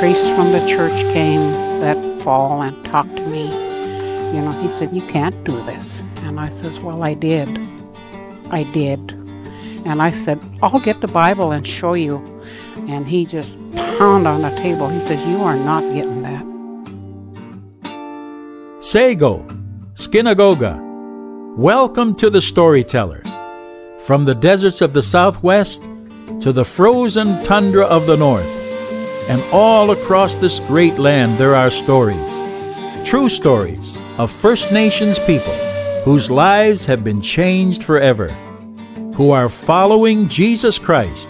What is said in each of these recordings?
priest from the church came that fall and talked to me. You know, he said, You can't do this. And I says, Well, I did. I did. And I said, I'll get the Bible and show you. And he just pounded on the table. He says, You are not getting that. Sago, Skinagoga, welcome to the Storyteller. From the deserts of the Southwest to the frozen tundra of the North, and all across this great land there are stories, true stories of First Nations people whose lives have been changed forever, who are following Jesus Christ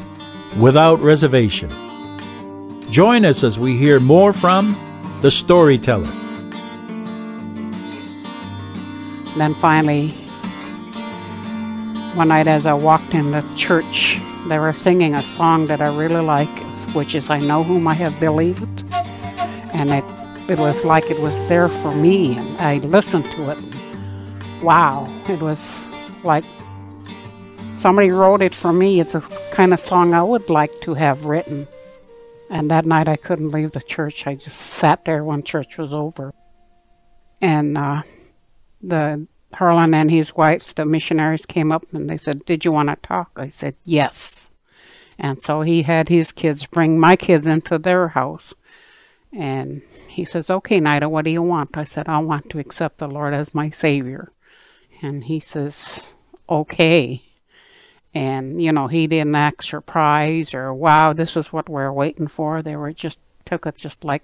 without reservation. Join us as we hear more from the Storyteller. Then finally, one night as I walked in the church, they were singing a song that I really like, which is I Know Whom I Have Believed. And it, it was like it was there for me. And I listened to it. Wow, it was like somebody wrote it for me. It's a kind of song I would like to have written. And that night I couldn't leave the church. I just sat there when church was over. And uh, the Harlan and his wife, the missionaries, came up and they said, Did you want to talk? I said, Yes. And so he had his kids bring my kids into their house. And he says, Okay, Nida, what do you want? I said, I want to accept the Lord as my Savior. And he says, Okay. And, you know, he didn't act surprised or, wow, this is what we're waiting for. They were just, took it just like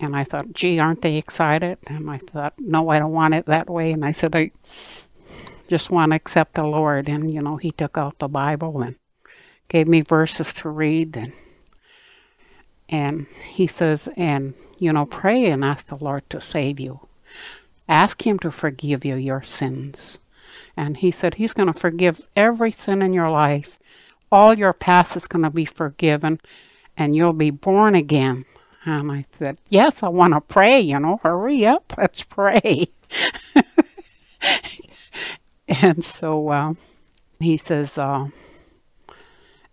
and I thought, gee, aren't they excited? And I thought, no, I don't want it that way. And I said, I just want to accept the Lord. And, you know, he took out the Bible and gave me verses to read. And, and he says, and, you know, pray and ask the Lord to save you. Ask him to forgive you your sins. And he said, he's going to forgive every sin in your life. All your past is going to be forgiven, and you'll be born again and I said, Yes, I want to pray, you know, hurry up, let's pray. and so uh, he says, uh,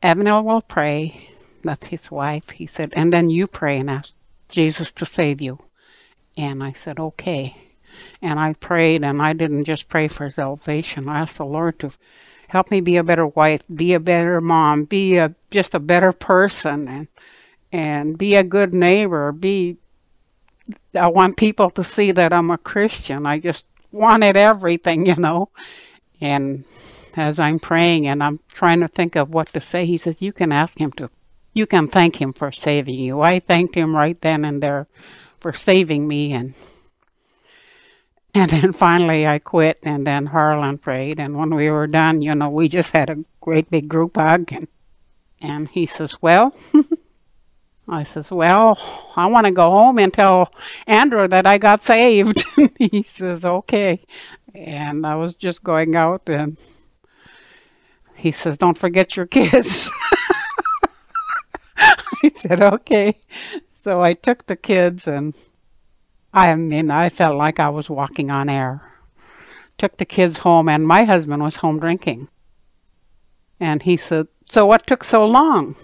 Avenel will pray. That's his wife. He said, And then you pray and ask Jesus to save you. And I said, Okay. And I prayed, and I didn't just pray for salvation. I asked the Lord to help me be a better wife, be a better mom, be a just a better person, and and be a good neighbor. Be I want people to see that I'm a Christian. I just wanted everything, you know. And as I'm praying and I'm trying to think of what to say, he says, You can ask him to, you can thank him for saving you. I thanked him right then and there for saving me. And and then finally I quit. And then Harlan prayed. And when we were done, you know, we just had a great big group hug. And, and he says, Well, I says, Well, I want to go home and tell Andrew that I got saved. he says, Okay. And I was just going out and he says, Don't forget your kids. I said, Okay. So I took the kids and I mean, I felt like I was walking on air. Took the kids home and my husband was home drinking. And he said, So what took so long?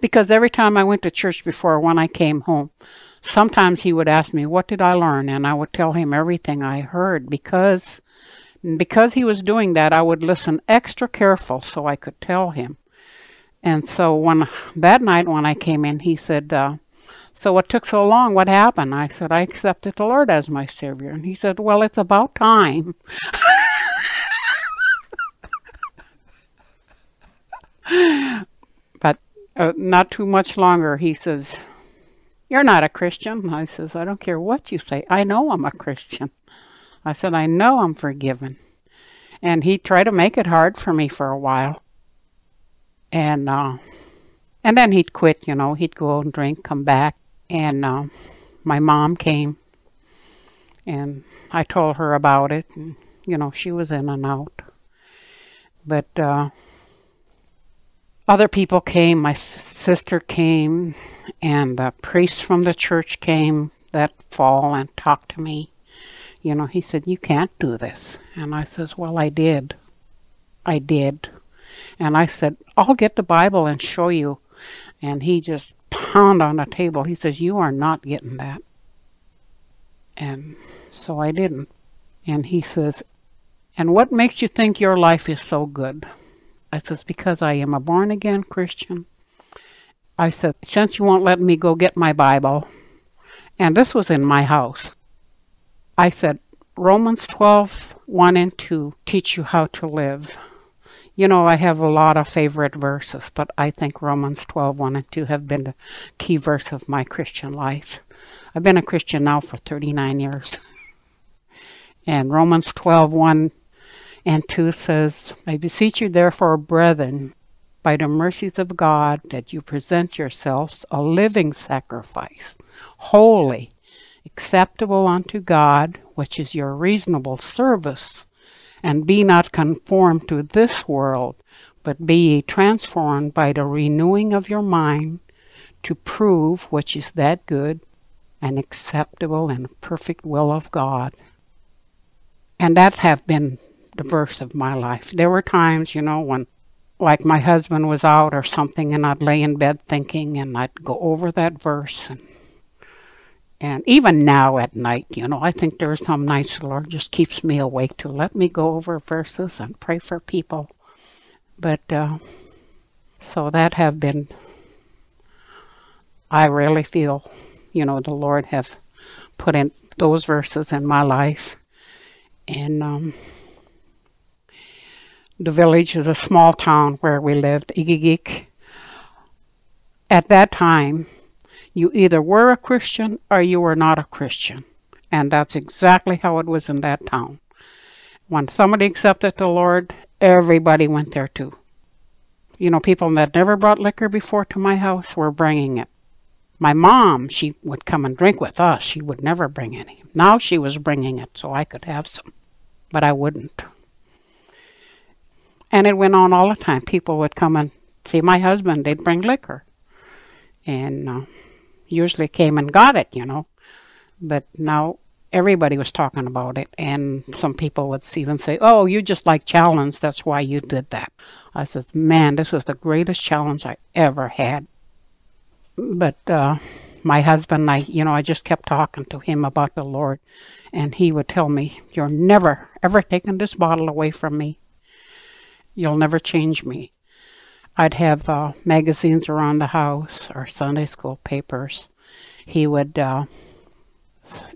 because every time I went to church before when I came home, sometimes he would ask me, What did I learn? And I would tell him everything I heard because because he was doing that, I would listen extra careful so I could tell him. And so when that night when I came in, he said, uh, "So what took so long? What happened?" I said, "I accepted the Lord as my Savior." And he said, "Well, it's about time." uh, not too much longer, he says, You're not a Christian. I says, I don't care what you say. I know I'm a Christian. I said, I know I'm forgiven. And he tried to make it hard for me for a while. And uh, and then he'd quit, you know. He'd go and drink, come back. And uh, my mom came. And I told her about it. And, you know, she was in and out. But uh, other people came. My sister came, and the priest from the church came that fall and talked to me. You know, he said, You can't do this. And I says, Well, I did. I did. And I said, I'll get the Bible and show you. And he just pounded on the table. He says, You are not getting that. And so I didn't. And he says, And what makes you think your life is so good? I says, Because I am a born again Christian. I said, Since you won't let me go get my Bible, and this was in my house, I said, Romans 12, 1 and 2 teach you how to live. You know, I have a lot of favorite verses, but I think Romans 12, 1 and 2 have been the key verse of my Christian life. I've been a Christian now for 39 years. and Romans 12, 1 and 2 says, I beseech you therefore, brethren, by the mercies of God, that you present yourselves a living sacrifice, holy, acceptable unto God, which is your reasonable service. And be not conformed to this world, but be ye transformed by the renewing of your mind, to prove which is that good and acceptable and perfect will of God. And that have been the verse of my life. There were times, you know, when like my husband was out or something and I'd lay in bed thinking and I'd go over that verse and and even now at night, you know, I think there are some nights the Lord just keeps me awake to let me go over verses and pray for people. But uh, so that have been, I really feel, you know, the Lord have put in those verses in my life. And um, the village is a small town where we lived, Igigik. At that time, you either were a Christian or you were not a Christian. And that's exactly how it was in that town. When somebody accepted the Lord, everybody went there too. You know, people that never brought liquor before to my house were bringing it. My mom, she would come and drink with us. She would never bring any. Now she was bringing it so I could have some, but I wouldn't. And it went on all the time. People would come and see my husband. They'd bring liquor. And uh, usually came and got it, you know. But now everybody was talking about it, and some people would even say, "Oh, you just like challenge. That's why you did that." I said, "Man, this is the greatest challenge I ever had." But uh, my husband, I, you know, I just kept talking to him about the Lord, and he would tell me, "You're never ever taking this bottle away from me. You'll never change me." I'd have uh, magazines around the house or Sunday school papers. He would, uh,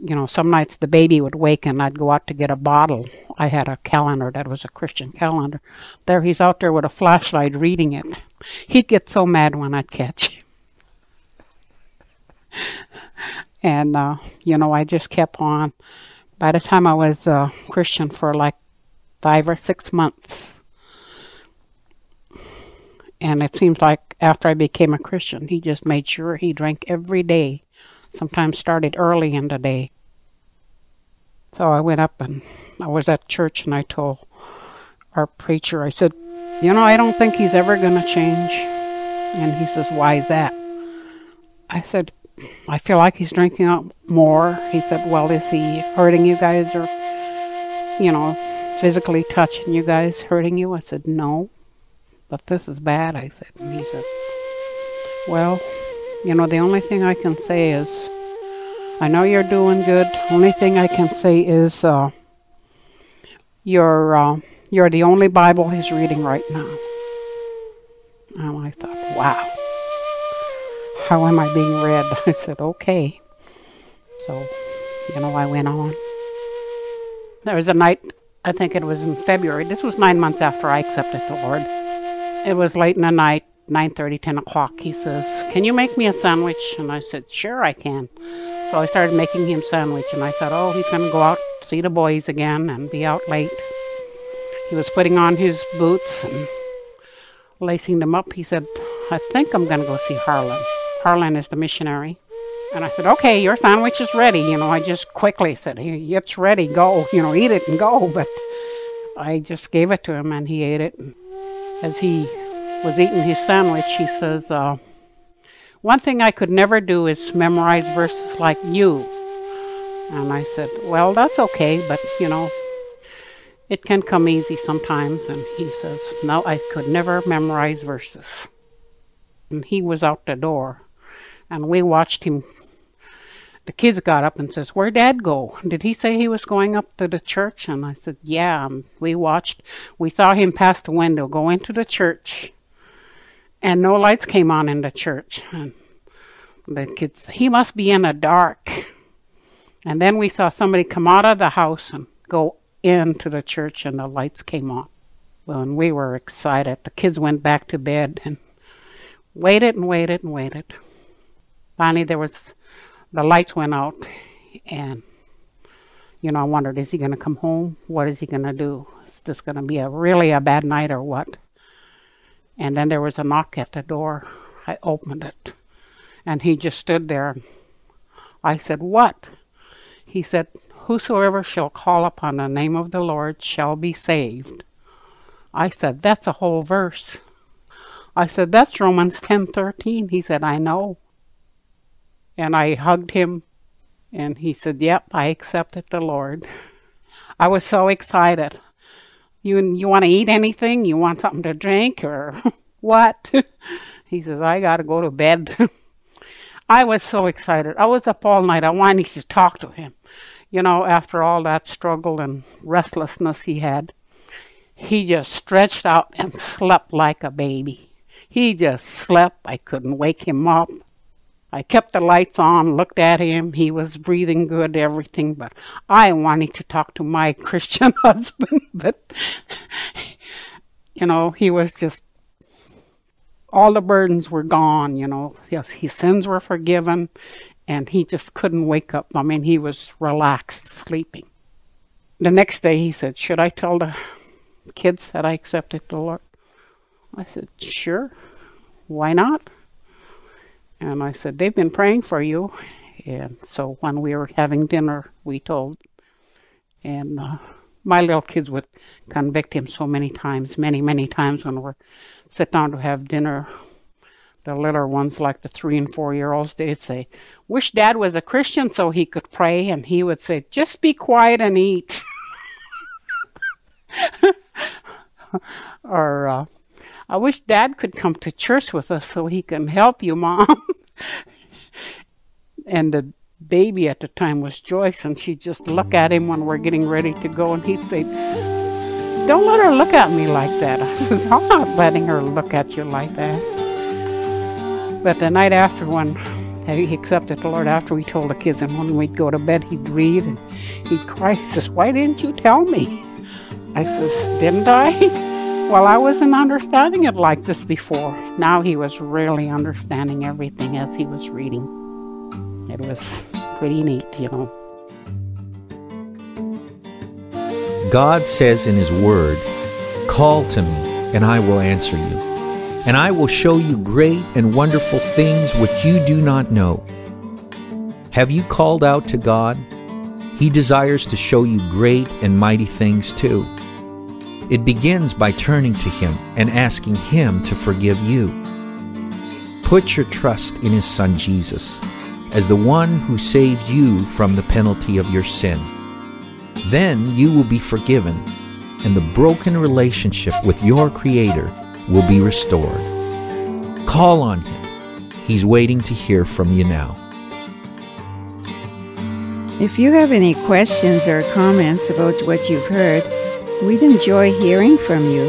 you know, some nights the baby would wake and I'd go out to get a bottle. I had a calendar that was a Christian calendar. There he's out there with a flashlight reading it. He'd get so mad when I'd catch him. and, uh, you know, I just kept on. By the time I was a uh, Christian for like five or six months, and it seems like after I became a Christian, he just made sure he drank every day, sometimes started early in the day. So I went up and I was at church and I told our preacher, I said, You know, I don't think he's ever going to change. And he says, Why that? I said, I feel like he's drinking up more. He said, Well, is he hurting you guys or, you know, physically touching you guys, hurting you? I said, No but this is bad, I said. And he said, well, you know, the only thing I can say is, I know you're doing good. Only thing I can say is, uh, you're, uh, you're the only Bible he's reading right now. And I thought, wow, how am I being read? I said, okay. So, you know, I went on. There was a night, I think it was in February. This was nine months after I accepted the Lord. It was late in the night, 9.30, 10 o'clock. He says, can you make me a sandwich? And I said, sure I can. So I started making him sandwich, and I thought, oh, he's going to go out, see the boys again, and be out late. He was putting on his boots and lacing them up. He said, I think I'm going to go see Harlan. Harlan is the missionary. And I said, okay, your sandwich is ready. You know, I just quickly said, it's ready, go. You know, eat it and go. But I just gave it to him, and he ate it. As he was eating his sandwich, he says, uh, One thing I could never do is memorize verses like you. And I said, Well, that's okay, but you know, it can come easy sometimes. And he says, No, I could never memorize verses. And he was out the door. And we watched him. The kids got up and says, "Where'd Dad go? Did he say he was going up to the church?" And I said, "Yeah." And we watched. We saw him pass the window, go into the church, and no lights came on in the church. And the kids, he must be in the dark. And then we saw somebody come out of the house and go into the church, and the lights came on. Well, and we were excited. The kids went back to bed and waited and waited and waited. Finally, there was the lights went out, and you know, I wondered, is he going to come home? What is he going to do? Is this going to be a really a bad night or what? And then there was a knock at the door. I opened it, and he just stood there. I said, "What?" He said, Whosoever shall call upon the name of the Lord shall be saved. I said, That's a whole verse. I said, That's Romans ten thirteen. He said, I know. And I hugged him and he said, Yep, I accepted the Lord. I was so excited. You you want to eat anything? You want something to drink or what? he says, I gotta go to bed. I was so excited. I was up all night. I wanted to talk to him. You know, after all that struggle and restlessness he had, he just stretched out and slept like a baby. He just slept. I couldn't wake him up. I kept the lights on, looked at him. He was breathing good, everything, but I wanted to talk to my Christian husband, but you know, he was just all the burdens were gone, you know. His sins were forgiven, and he just couldn't wake up. I mean, he was relaxed, sleeping. The next day, he said, Should I tell the kids that I accepted the Lord? I said, Sure. Why not? And I said, They've been praying for you. And so when we were having dinner, we told. And uh, my little kids would convict him so many times, many, many times when we're sit down to have dinner, the littler ones, like the three and four year olds, they'd say, Wish dad was a Christian so he could pray. And he would say, Just be quiet and eat. or, uh, I wish dad could come to church with us so he can help you, mom. and the baby at the time was Joyce, and she'd just look at him when we're getting ready to go, and he'd say, don't let her look at me like that. I says, I'm not letting her look at you like that. But the night after, when he accepted the Lord, after we told the kids, and when we'd go to bed, he'd read and he'd cry. He says, Why didn't you tell me? I says, Didn't I? Well, I wasn't understanding it like this before. Now he was really understanding everything as he was reading. It was pretty neat, you know. God says in His Word, Call to me, and I will answer you, and I will show you great and wonderful things which you do not know. Have you called out to God? He desires to show you great and mighty things too. It begins by turning to Him and asking Him to forgive you. Put your trust in His Son Jesus as the one who saved you from the penalty of your sin. Then you will be forgiven, and the broken relationship with your Creator will be restored. Call on Him. He's waiting to hear from you now. If you have any questions or comments about what you've heard, we'd enjoy hearing from you.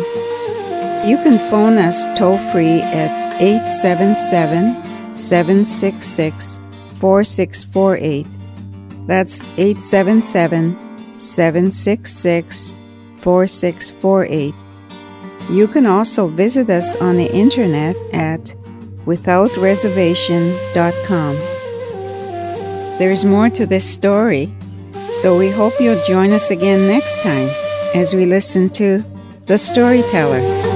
You can phone us toll free at 877 766 4648. That's 877 766 4648. You can also visit us on the internet at withoutreservation.com. There's more to this story, so we hope you'll join us again next time as we listen to The Storyteller.